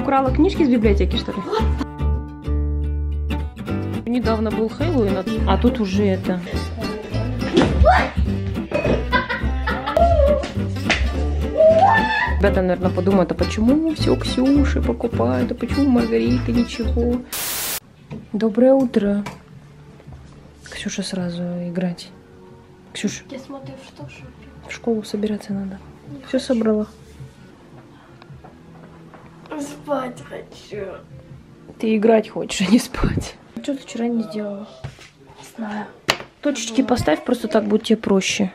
Украла книжки из библиотеки, что ли? Недавно был Хэллоуин, а- а тут уже это... Ребята, наверное, подумают, а почему все Ксюши покупают, а почему Маргарита ничего? Доброе утро. Ксюша сразу играть. Ксюша, Я смотрю, что шопе. в школу собираться надо. Все собрала. Спать хочу. Ты играть хочешь, а не спать. Что ты вчера не сделала? Знаю. Точечки поставь, просто так будет тебе проще.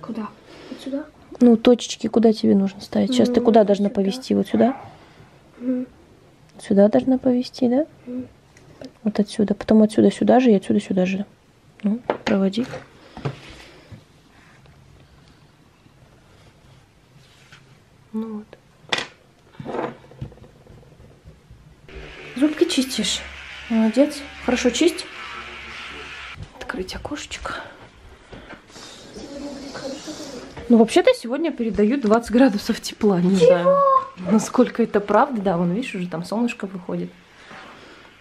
Куда? Вот сюда? Ну, точечки куда тебе нужно ставить? Сейчас ты Ну, куда должна сюда. повести? Вот сюда? Мгм. Сюда должна повести, да? Мгм. Вот отсюда. Потом отсюда сюда же и отсюда сюда же. Ну, проводи. Ну вот. Чистишь. Молодец. Хорошо чисть. Открыть окошечко. Ну, вообще-то сегодня передают 20 градусов тепла. Не знаю, насколько это правда. Да, вон, видишь, уже там солнышко выходит.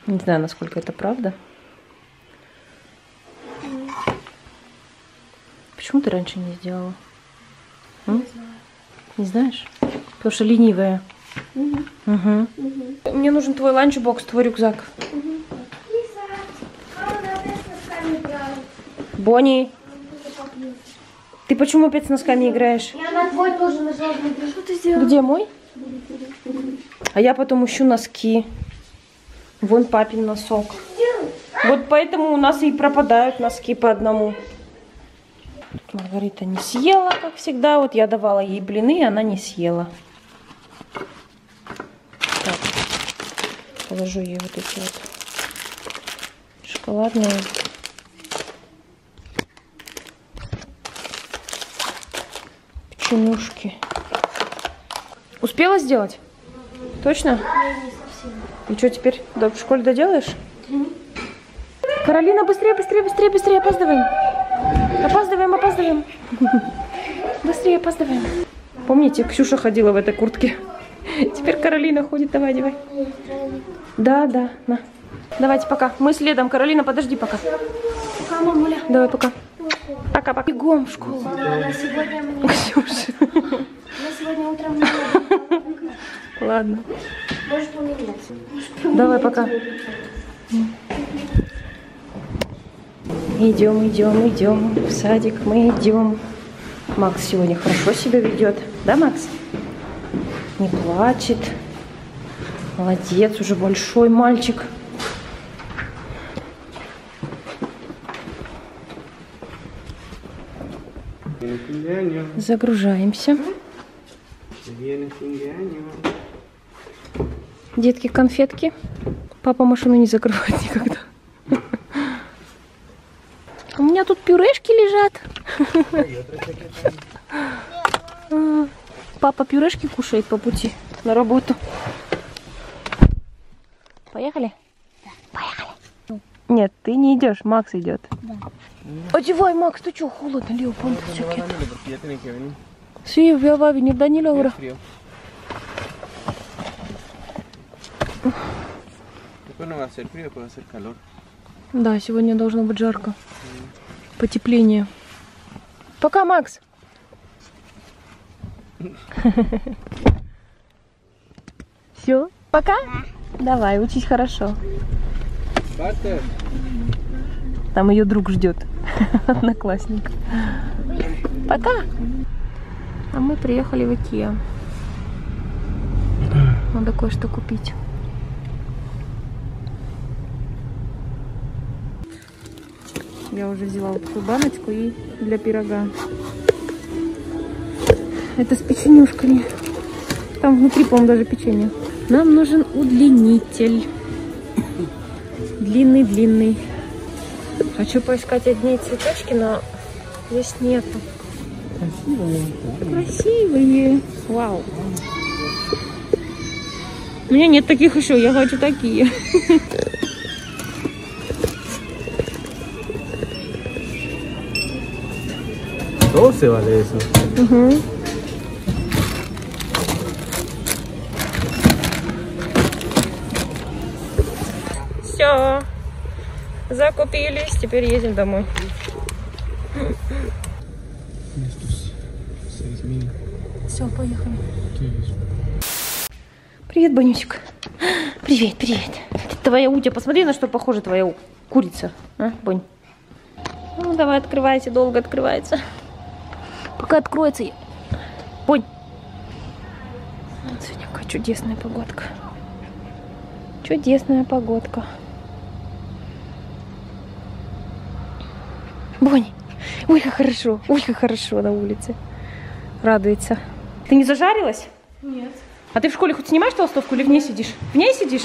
Не знаю, насколько это правда. Почему ты раньше не сделала? М? Не знаешь? Потому что ленивая. Угу. Мне нужен твой ланчбокс, твой рюкзак. Бонни, ты почему опять с носками играешь? Я на твой тоже нажала. Что ты сделал? Где мой? А я потом ищу носки. Вон папин носок. Вот поэтому у нас и пропадают носки по одному. Маргарита не съела, как всегда. Вот я давала ей блины, и она не съела. Положу ей вот эти вот шоколадные. Печенюшки. Успела сделать? Точно? И что теперь? Да, в школе доделаешь? Каролина, быстрее, быстрее, быстрее, быстрее, опаздываем. Опаздываем, опаздываем. Быстрее, опаздываем. Помните, Ксюша ходила в этой куртке? Теперь Каролина ходит, давай, давай. Да, да, на. Давайте, пока. Мы следом. Каролина, подожди пока. Пока, мамуля. Давай, пока. Пока, пока. Бегом в школу. На сегодня мне... Ксюша. На сегодня утром. Ладно. Может поменять. Давай, пока. Идем, идем, идем. В садик мы идем. Макс сегодня хорошо себя ведет. Да, Макс? Не плачет. Молодец, уже большой мальчик. Загружаемся. Детки, конфетки. Папа машину не закрывает никогда. У меня тут пюрешки лежат. Папа пюрешки кушает по пути на работу. Поехали? Поехали. Нет, ты не идешь, Макс идет. Одевай, Макс, ты что, холодно, Леопольд, a ser frío, después va a ser calor. Да, сегодня должно быть жарко. Потепление. Пока, Макс. Все, пока. Давай, учись хорошо. Там ее друг ждет. Одноклассник. Пока. А мы приехали в Икеа. Надо кое-что купить. Я уже взяла вот такую баночку и для пирога. Это с печенюшками. Там внутри, по-моему, даже печенье. Нам нужен удлинитель. Длинный-длинный. Хочу поискать одни цветочки, но здесь нету. Красивые. Вау. У меня нет таких еще, я хочу такие. Todo se vale eso. Угу. Закупились, теперь едем домой. Estos 6000. Все, поехали. Привет, Банюсик. Привет, привет. Это твоя утя. Посмотри, на что похожа твоя у- курица. А, Бонь? Ну, давай, открывайся. Долго открывается. Пока откроется. я- Бонь. Вот Сегодня какая чудесная погодка. Чудесная погодка. Бонь. Ой, как хорошо. Ой, как хорошо на улице. Радуется. Ты не зажарилась? Нет. А ты в школе хоть снимаешь толстовку или в ней сидишь? В ней сидишь?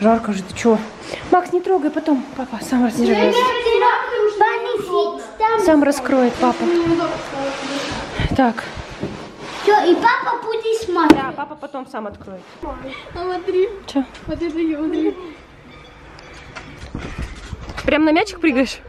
Жарко же, ты чего? Макс, не трогай потом. Папа сам раздерживается. Сам раскроет папа. Так. Все, и папа будет смотреть. Да, папа потом сам откроет. Смотри, Че? вот это смотри. Прям на мячик прыгаешь?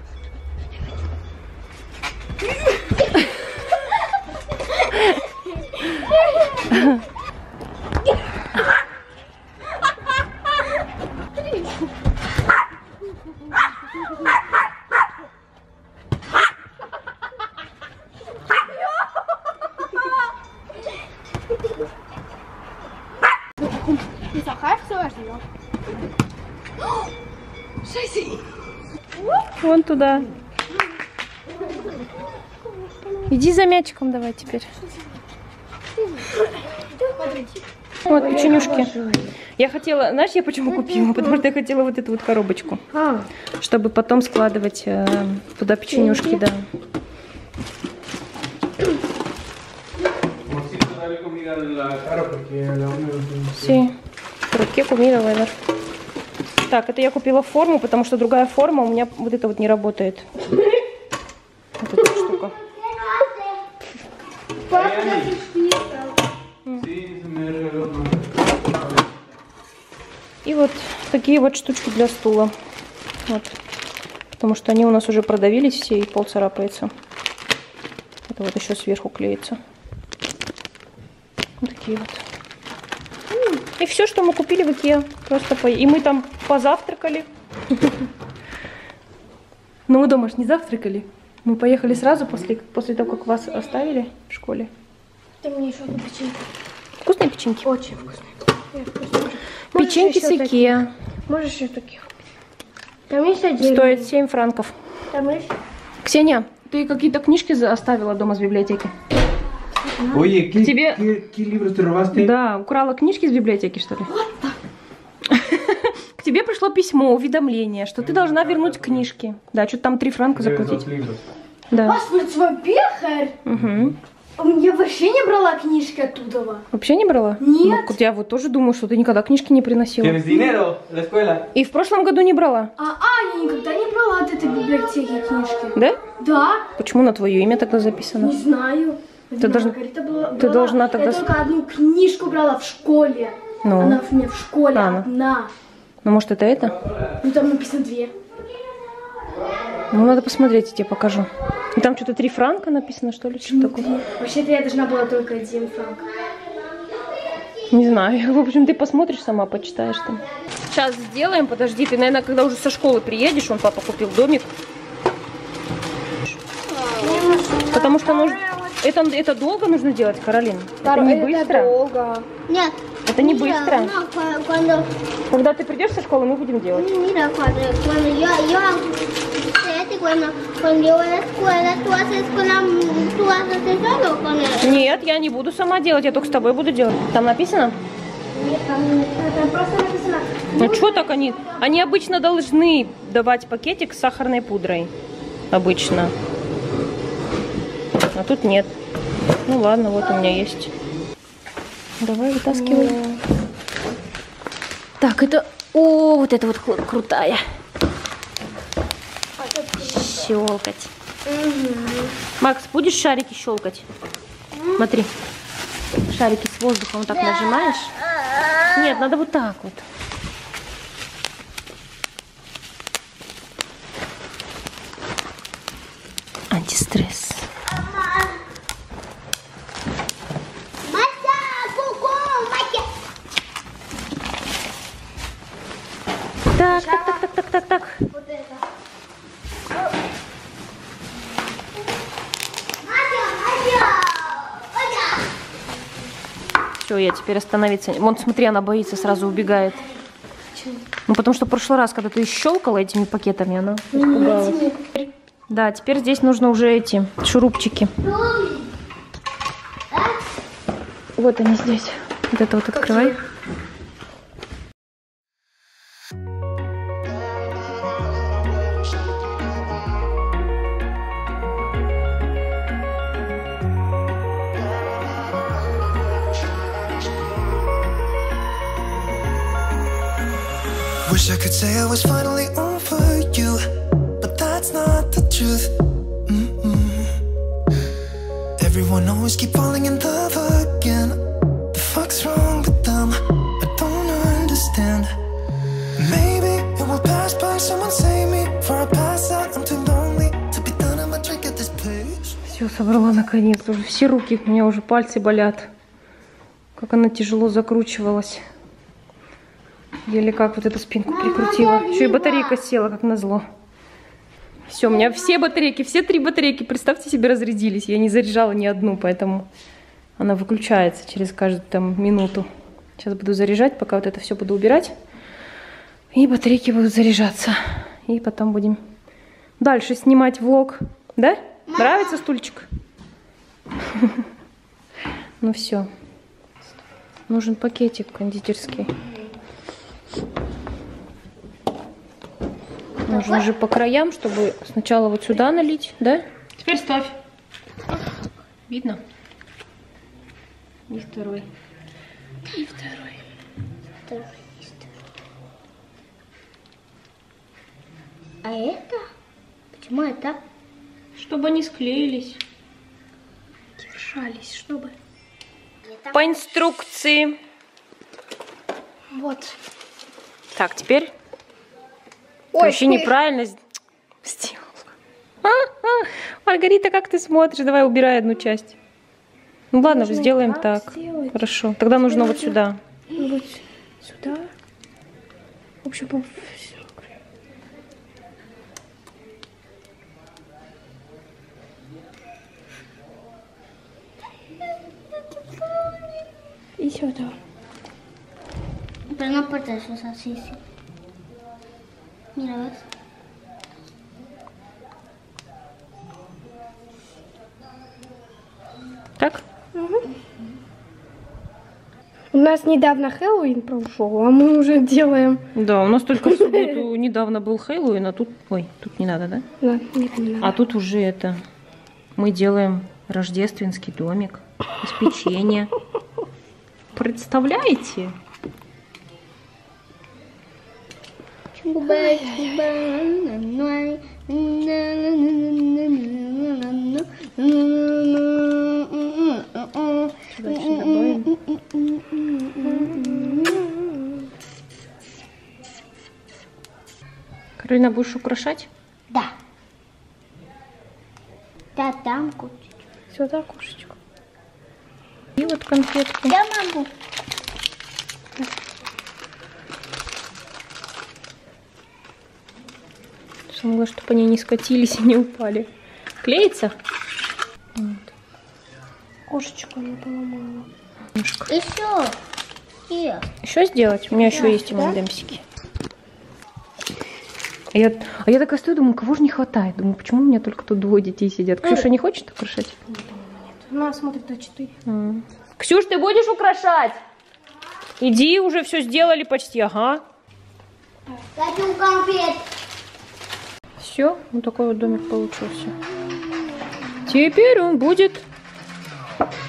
Вон туда. Иди за мячиком давай теперь. Вот печенюшки. Я хотела, знаешь, я почему купила? Потому что я хотела вот эту вот коробочку, чтобы потом складывать э, туда печенюшки, да. Sí. Руке кумира Венер. Так, это я купила форму, потому что другая форма у меня вот это вот не работает. Вот эта штука. И вот такие вот штучки для стула. Вот. Потому что они у нас уже продавились все, и пол царапается. Это вот еще сверху клеится. Вот такие вот. И все, что мы купили в Икеа. Просто по... И мы там позавтракали. Но мы дома ж не завтракали. Мы поехали сразу после, после того, как вас оставили в школе. Ты мне еще одну печеньку. Вкусные печеньки? Очень вкусные. Я вкусные. Печеньки с? Икеа. Можешь еще таких. Там есть один. Стоят 7 франков. Там есть. Ксения, ты какие-то книжки оставила дома с библиотеки? Oye, ¿qué, Тебе- ¿qué, qué libros te robaste? Да, украла книжки из библиотеки, что ли? К тебе пришло письмо, уведомление, что ты должна вернуть книжки. Да, что-то там 3 франка заплатить. Да. Послушай, во-первых, Угу. я вообще не брала книжки оттуда. Вообще не брала? Нет. Ну, я вот тоже думаю, что ты никогда книжки не приносила. И в прошлом году не брала. А, а, я никогда не брала от этой библиотеки книжки. Да? Да, Почему на твое имя тогда записано? не знаю. Ты должна- была- ты брала. должна тогда Я только одну книжку брала в школе. Ну. Она у меня в школе А, ну. одна. Ну, может, это это? Ну там написано две. Ну, надо посмотреть, я тебе покажу. И там что-то 3 франка написано, что ли? Что такое? Вообще-то я должна была только один франк. Не знаю. В общем, ты посмотришь сама, почитаешь там. Сейчас сделаем, подожди. Ты, наверное, когда уже со школы приедешь, он папа купил домик. Потому что нужно... Это, это долго нужно делать, Каролин? Это не быстро. долго. Нет. Это не Mira, быстро. no, cu- cuando, Когда ты придешь со школы, мы будем делать. mira, cuando, cuando yo, yo, fíjate, cuando, cuando yo voy a la escuela, tú haces con la, tú haces solo con él. Нет, я не буду сама делать, я только с тобой буду делать. Там написано? Нет, там, там просто написано. Ну что так они? Они обычно должны давать пакетик с сахарной пудрой. Обычно. А тут нет. Ну ладно, вот у меня есть. Давай вытаскивай. Так, это... О, вот это вот кру- крутая. Щелкать. Макс, будешь шарики щелкать? Смотри. Шарики с воздухом вот так нажимаешь. Нет, надо вот так вот. Антистресс. Мася, ку-ку, Мася. Так, так, так, так, так, так. Вот это. Надя, Надя! Надя! Все, я теперь остановиться. Вон, смотри, она боится, сразу убегает. Ну, потому что в прошлый раз, когда ты щелкала этими пакетами, она испугалась. Да, теперь здесь нужно уже эти шурупчики. Вот они здесь. Вот это вот открывай. Wish I could say I was finally over you, but that's not the truth. Mm-mm. Everyone always keep falling in love again. The fuck's wrong with them? I don't understand. Maybe it will pass by. Someone save me for I pass out. I'm too lonely to be done. I'm a drink at this place. Все, собрала наконец. Уже все руки, у меня уже пальцы болят. Как она тяжело закручивалась. Еле как вот эту спинку прикрутила. Еще и батарейка села, как назло. Все, у меня все батарейки, все три батарейки, представьте себе, разрядились. Я не заряжала ни одну, поэтому она выключается через каждую там минуту. Сейчас буду заряжать, пока вот это все буду убирать. И батарейки будут заряжаться. И потом будем дальше снимать влог. Да? Нравится стульчик? Ну все. Нужен пакетик кондитерский. Нужно же по краям, чтобы сначала вот сюда налить, да? Теперь ставь. Видно? И второй. И второй. А это? Почему это? Чтобы они склеились. Держались, чтобы. По инструкции. Вот. Так, теперь Ой, вообще неправильно с- сделала. А, а. Маргарита, как ты смотришь? Давай убирай одну часть. Ну ладно, Можно и сделаем так так. Хорошо. Тогда нужно вот нужно- сюда. Вот сюда. В общем, по-. И сюда. Pero no por eso, es así, sí. Mira, ¿ves? Так? У нас недавно Хэллоуин прошел, а мы уже делаем. Да, у нас только в субботу недавно был Хэллоуин, а тут... Ой, тут не надо, да? Да, нет, не надо. А тут уже это... Мы делаем рождественский домик из печенья. Представляете? Еще добавим. Каролина, будешь украшать? Да. Да, там куча. Сюда кошечку. И вот конфетки. Я могу. Самое чтобы они не скатились и не упали. Клеится? Кошечку не поломала. Еще. И. Еще сделать? У меня еще есть да. МДМсики. А я, а я такая стою, думаю, кого же не хватает? Думаю, почему у меня только тут двое детей сидят? Ксюша не хочет украшать? Она смотрит А4. М. Ксюш, ты будешь украшать? Иди, уже все сделали почти, ага. Хочу конфет. Все, вот такой вот домик получился. Теперь он будет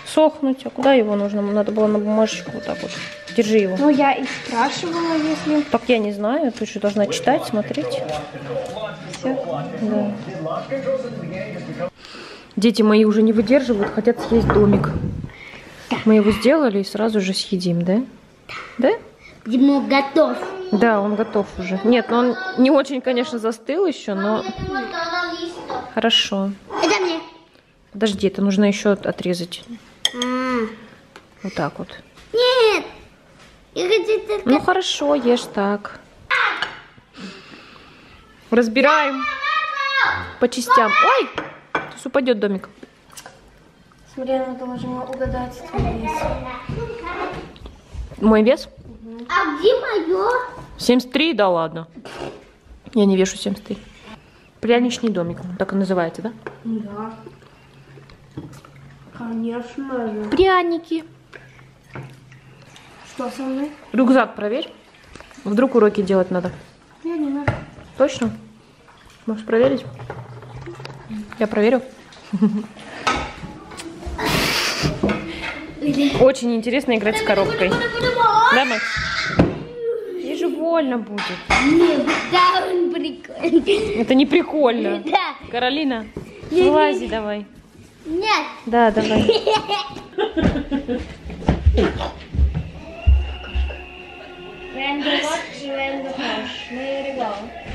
сохнуть. А куда его нужно? Надо было на бумажечку вот так вот. Держи его. Ну, я и спрашивала, если... Так я не знаю, ты еще должна читать, смотреть. Все. Да. Дети мои уже не выдерживают, хотят съесть домик. Мы его сделали и сразу же съедим, да? Да? Дима готов. Да, он готов уже. Нет, ну он не очень, конечно, застыл еще, но хорошо. Это мне. Подожди, это нужно еще от- отрезать. Вот так вот. Нет. Я хочу только... Ну хорошо, ешь так. Разбираем по частям. Ой! Сейчас упадет домик. Смотри, она должна угадать твой вес. Мой вес? А где мое? 73, да ладно. Я не вешу 73. Пряничный домик, так и называется, да? Да. Конечно же. Пряники. Что со мной? Рюкзак проверь. Вдруг уроки делать надо. Я не знаю. Точно? Можешь проверить? Я проверю. Очень интересно играть с коробкой. Да, Макс? прикольно будет. Да, он прикольный. Это не прикольно. Да. Каролина, Нет. вылази давай. Нет. Да, давай. We're in the box, we're in the box. There.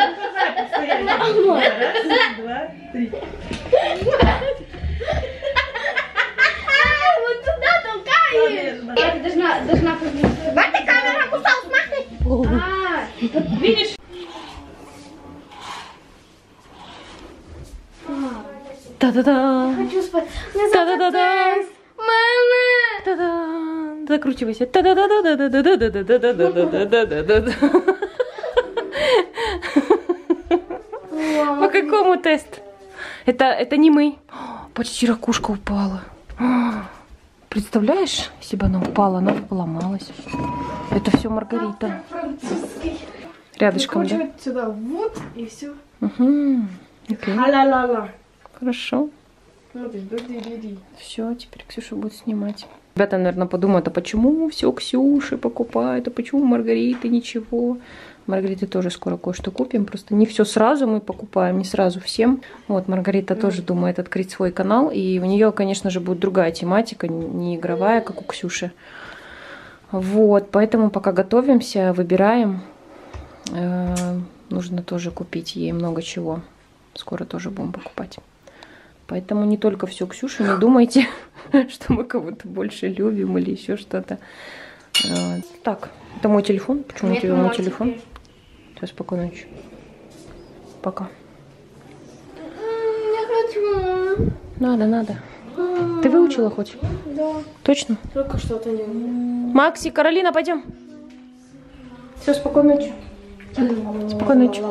Туда. Вот туда толкаешь! Я должна, должна повернуться. Вот ты камера кусал, смахни! Та-да-да. Хочу спать. Мне Та-да-да-да. Мама! Та-да. Закручивайся. Та-да-да-да-да-да-да-да-да-да-да-да-да-да. По какому тест? Это, это не мы. Почти ракушка упала. Представляешь, если бы она упала, она бы поломалась. Это все Маргарита. Рядышком, да? Сюда вот и все. Угу. Окей. А-ла-ла-ла. Хорошо. Дуди. Все, теперь Ксюша будет снимать. Ребята, наверное, подумают, а почему все Ксюши покупают, а почему Маргариты ничего? Маргариты тоже скоро кое-что купим, просто не все сразу мы покупаем, не сразу всем. Вот, Маргарита тоже думает открыть свой канал, и у нее, конечно же, будет другая тематика, не игровая, как у Ксюши. Вот, поэтому пока готовимся, выбираем. Э, нужно тоже купить ей много чего. Скоро тоже будем покупать. Поэтому не только все Ксюша, не думайте, что мы кого-то больше любим или еще что-то. Э, Так, это мой телефон. Почему у тебя мой телефон? Все, спокойной ночи. Пока. Я хочу. Надо, надо. Ты выучила хоть? Да. Точно? Только что-то не. Макси, Каролина, пойдем. Все, спокойной ночи. Спокойной ночи.